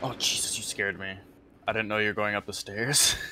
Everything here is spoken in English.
Oh Jesus, you scared me. I didn't know you were going up the stairs.